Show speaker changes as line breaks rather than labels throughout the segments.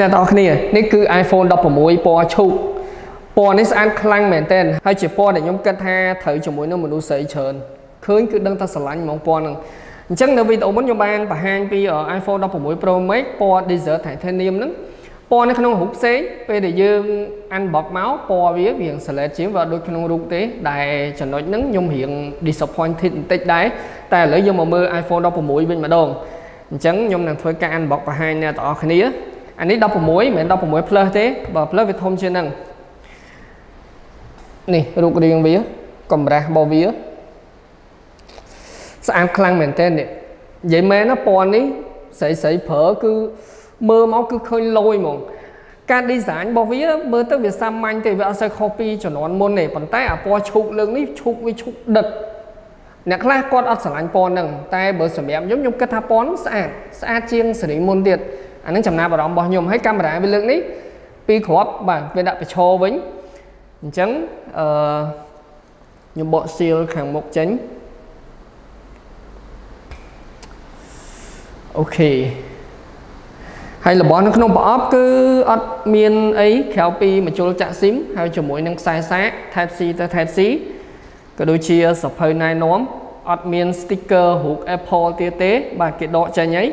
អ្នកទាំងអស់គ្នានេះគឺ iPhone 16ពណ៌ឈូកពណ៌នេះស្អាតខ្លាំងមែនទែនហើយជាពណ៌ដែលខ្ញុំគិតថាត្រូវជាមួយនឹងមនុស្សស្រីច្រើនឃើញគឺដឹងថាស្រឡាញ់ហ្មងពណ៌ហ្នឹងអញ្ចឹងនៅវីដេអូមុនខ្ញុំបានបង្ហាញពី iPhone 16 Pro Max ពណ៌ Desert Titanium ហ្នឹងពណ៌នៅក្នុងរូបផ្សេងពេលដែលយើង unbox មកពណ៌វាវា select ជាងវាដូចក្នុងរូបទេដែលចំណុចហ្នឹងខ្ញុំរៀង disappointed បន្តិចដែរតែឥឡូវយើងមកមើល iPhone 16វិញម្ដងអញ្ចឹងខ្ញុំនឹងធ្វើការ unbox បង្ហាញអ្នកទាំងអស់គ្នា អានេះ16មិនមែន16 plus ទេបើ plus វាធំជាងហ្នឹងនេះរូបរាងវាកម្រាស់របស់វាស្អាតខ្លាំងមែនទែននេះនិយាយមែនណាពណ៌នេះស្រីស្រីប្រើគឺមើលមកគឺឃើញលយហ្មងការ design របស់វាមើលទៅវាសាមញ្ញទេវាអត់សូវខុសពីជំនាន់មុនទេប៉ុន្តែអាពណ៌ឈូកលើកនេះឈូកវាឈូកដិតអ្នកខ្លះគាត់អត់ស្រឡាញ់ពណ៌ហ្នឹងតែបើសម្រាប់ខ្ញុំខ្ញុំគិតថាពណ៌ស្អាតស្អាតជាងសេរីមុនទៀត អានឹងចំណាប់អារម្មណ៍របស់ខ្ញុំហើយកាមេរ៉ាវាលើកនេះពីរគ្រាប់បាទវាដាក់ប្រឈរវិញអញ្ចឹងអឺខ្ញុំបកសៀលខាងមុខចេញអូខេហើយរបស់នៅក្នុងប្រអប់គឺអត់មានអីក្រៅពីមជុលចាក់ស៊ីមហើយជាមួយនឹងខ្សែសាក Type C ទៅ Type C ក៏ដូចជាសភៅណែនាំអត់មាន sticker រូប Apple ទៀតទេ បាទគេដកចេញហើយ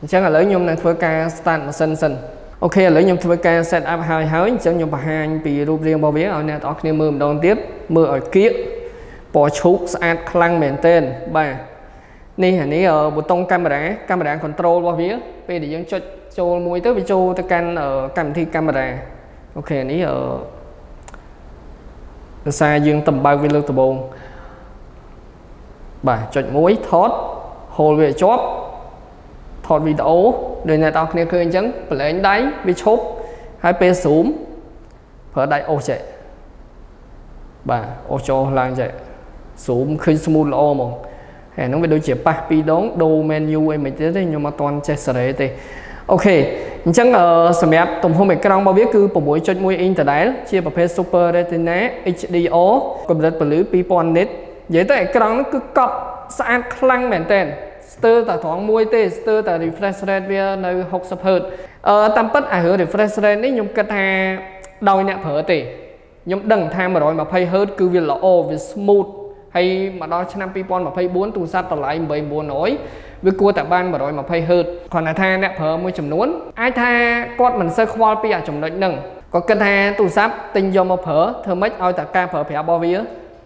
អញ្ចឹងឥឡូវខ្ញុំនឹងធ្វើការ start ម៉ាស៊ីនសិនអូខេឥឡូវខ្ញុំធ្វើការ set up ហើយហើយអញ្ចឹងខ្ញុំបង្ហាញពីរូបរាងរបស់វាឲ្យអ្នកទាំងអស់គ្នាមើលម្ដងទៀតមើលឲ្យគៀកពណ៌ឈូកស្អាតខ្លាំងមែនទែនបាទនេះអានេះប៊ូតុងកាមេរ៉ាកាមេរ៉ា control របស់វាពេលដែលយើងចុចចូលមួយទៅវាចូលទៅកាន់កម្មវិធីកាមេរ៉ាអូខេនេះអឺភាសាយើងតំបើកវាលើកដំបូងបាទចុចមួយថត hold វាជាប់ ថតវីដេអូដូចអ្នកនរគ្នាឃើញអញ្ចឹងប្រឡែងដៃវាឈប់ហើយពេល zoom ប្រើដៃអូសចេះបាទអូសចូលឡើងចេះ zoom ឃើញ smooth ល្អហ្មងហើយហ្នឹងវាដូចជាប៉ះពីរដងដូរ menu អីមិនទៀតទេខ្ញុំអត់ទាន់ចេះសេរីទេអូខេអញ្ចឹងសម្រាប់ទំហំអេក្រង់របស់វាគឺ6.1អ៊ីងដដែលជាប្រភេទ Super Retina HDR កម្រិតពន្លឺ2000 nit និយាយទៅអេក្រង់ហ្នឹងគឺកប់ស្អាតខ្លាំងមែនតើ ស្ទើរតែត្រង់មួយទេស្ទើរតែ refresh rate វានៅ60 Hz អឺតាមពិតអារឿង refresh rate នេះខ្ញុំគិតថាដោយអ្នកប្រើទេខ្ញុំដឹងថា 120Hz គឺវាល្អវា smooth ហើយមកដល់ឆ្នាំ2024ទូរស័ព្ទតម្លៃ8900វាគួរតែបាន 120Hz គ្រាន់តែថាអ្នកប្រើមួយចំនួនអាចថាគាត់មិនសូវខ្វល់ពីអាចំណុចហ្នឹងគាត់គិតថាទូរស័ព្ទទិញយកមកប្រើធ្វើម៉េចឲ្យតែការប្រើប្រាស់របស់វា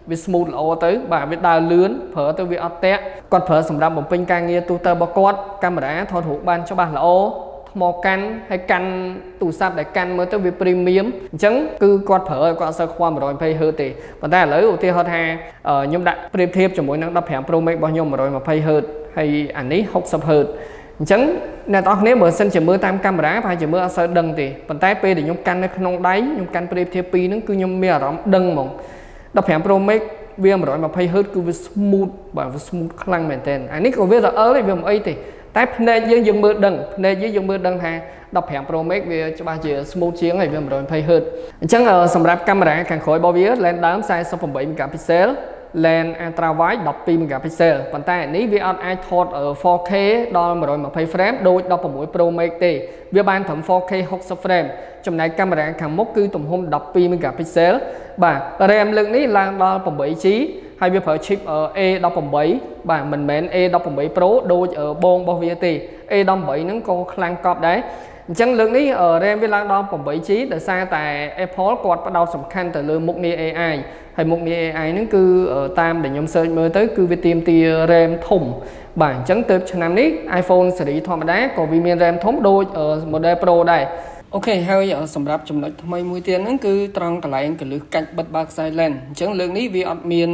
វា smooth ល្អទៅ បាទវាដើរលឿនប្រើទៅវាអត់តាក់គាត់ប្រើសម្រាប់បំពេញការងារទូទៅរបស់គាត់កាមេរ៉ាថតរូបបានច្បាស់ល្អថ្មកាន់ហើយកាន់ទូរស័ព្ទដែលកាន់មើលទៅវា premium អញ្ចឹងគឺគាត់ប្រើឲ្យគាត់អត់សូវខ្វល់ 120Hz ទេប៉ុន្តែឥឡូវឧទាហរណ៍ថាខ្ញុំដាក់ប្រៀបធៀបជាមួយនឹង15 Pro Max របស់ខ្ញុំ 120Hz ហើយអានេះ 60Hz អញ្ចឹងអ្នកទាំងអស់គ្នាបើសិនជាមើលតាមកាមេរ៉ាប្រហែលជាមើលអត់សូវដឹងទេប៉ុន្តែពេលដែលខ្ញុំកាន់នៅក្នុងដៃខ្ញុំកាន់ប្រៀបធៀបពីរហ្នឹងគឺខ្ញុំមានអារម្មណ៍ដឹងហ្មង 15 Pro Max វា 120Hz គឺវា smooth បាទវា smooth ខ្លាំងមែនទែនអានេះក៏វារអិលទេវាមិនអីទេតែភ្នែកយើងយើងមើលដឹងភ្នែកយើងយើងមើលដឹងថា15 Pro Max វាច្បាស់ជា smooth ជាងហើយវា 120Hz អញ្ចឹងសម្រាប់កាមេរ៉ាខាងក្រោយរបស់វា lens ដើម48 megapixel lens ultra wide 12 megapixel ប៉ុន្តែនេះវាអត់អាចថត 4K ដល់120 frame ដូច16 Pro Max ទេ វាបានត្រឹម 4K 60 frame ចំណែកកាមេរ៉ាខាងមុខគឺទំហំ12 megapixel បាទ RAM លើកនេះឡើងដល់ 8G ហើយវាប្រើ chip A18 បាទមិនមែន A18 Pro ដូចបងរបស់វាទេ A18 ហ្នឹងក៏ខ្លាំងកប់ដែរ អញ្ចឹងលើកនេះ RAM វាឡើងដល់ 8G ដោយសារតែ Apple គាត់ផ្ដោតសំខាន់ទៅលើមុខងារ AI ហើយមុខងារ AI ហ្នឹងគឺតាមដែលខ្ញុំ search មើលទៅគឺវាទាមទារ RAM ធំបាទអញ្ចឹងទៅឆ្នាំនេះ iPhone ស៊េរីធម្មតាក៏វាមាន RAM ធំដូច model Pro ដែរ អូខេហើយសម្រាប់ចំណុចថ្មីមួយទៀតហ្នឹងគឺត្រង់កន្លែងកលឹះកាច់បិទបើក silent អញ្ចឹងលើកនេះវាអត់មាន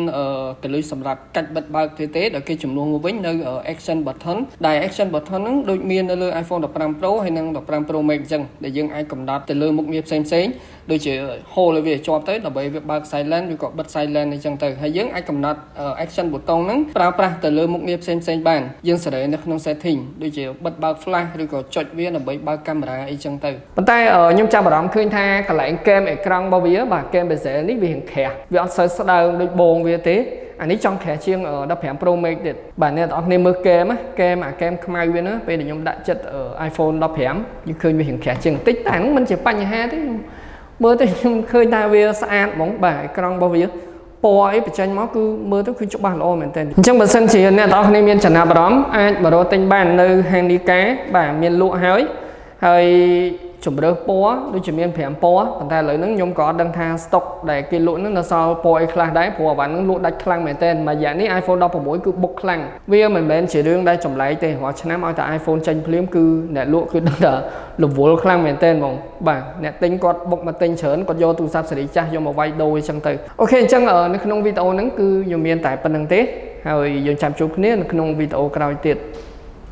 កលឹះសម្រាប់កាច់បិទបើកទេទេដល់គេជំនួសមកវិញនៅ action button ដែល action button ហ្នឹងដូចមាននៅលើ iPhone 15 Pro ហើយនិង15 Pro Max អញ្ចឹងដែលយើងអាចកំណត់ទៅលើមុខងារផ្សេងផ្សេងដូចជា hold ឲ្យវាជាប់ទៅដើម្បីវាបើក silent ឬក៏បិទ silent អញ្ចឹងទៅហើយយើងអាចកំណត់ action button ហ្នឹងប្រើប្រាស់ទៅលើមុខងារផ្សេងផ្សេងបានយើងសេរីនៅក្នុង setting ដូចជាបិទបើក flash ឬក៏ចុចវាដើម្បីបើកកាមេរ៉ាអីចឹងទៅប៉ុន្តែខ្ញុំចាប់អារម្មណ៍ឃើញថាកន្លែង game អេក្រង់របស់វាបាទ game bezel នេះវារៀងក្រាស់វាអត់សូវស្ដើងដូចបងវាទេអានេះចង់ក្រាស់ជាង15 Pro Max ទៀតបាទអ្នកទាំងអស់គ្នាមើលហ្គេមហ្គេមអាហ្គេមខ្មៅវាណាពេលដែលខ្ញុំដាក់ចិត្ត iPhone 15យើងឃើញវារៀងក្រាស់ជាងបន្តិចតែហ្នឹងមិនជាបញ្ហាទេមើលទៅខ្ញុំឃើញថាវាស្អាតហ្មងបាទអេក្រង់របស់វាពណ៌អីបញ្ចេញមកគឺមើលទៅគឺច្បាស់ល្អមែនទែនអញ្ចឹងបើសិនជាអ្នកទាំងអស់គ្នាមានចំណាប់អារម្មណ៍អាចមករកទិញបាននៅហាងនីកាបាទមានលក់ហើយហើយ ជំរើសពណ៌ដូចជាមាន5ពណ៌ប៉ុន្តែឥឡូវហ្នឹងខ្ញុំក៏អត់ដឹងថាស្តុកដែលគេលក់ហ្នឹងនៅសល់ពណ៌អីខ្លះដែរព្រោះអាវ៉ាន់ហ្នឹងលក់ដាច់ខ្លាំងមែនទែនមួយរយៈនេះ iPhone 16គឺបុកខ្លាំងវាមិនមែនជារឿងដែលចម្លែកទេរាល់ឆ្នាំឲ្យតែ iPhone ចេញភ្លាមគឺអ្នកលក់គឺដឹងថារវល់ខ្លាំងមែនទែនហ្មងបាទអ្នកទិញគាត់បុកមកទិញច្រើនគាត់យកទូរស័ព្ទស៊េរីចាស់យកមកវាយដូរអញ្ចឹងទៅអូខេអញ្ចឹងនៅក្នុងវីដេអូហ្នឹងគឺខ្ញុំមានតែប៉ុណ្្នឹងទេហើយយើងចាំជួបគ្នានៅក្នុងវីដេអូក្រោយទៀត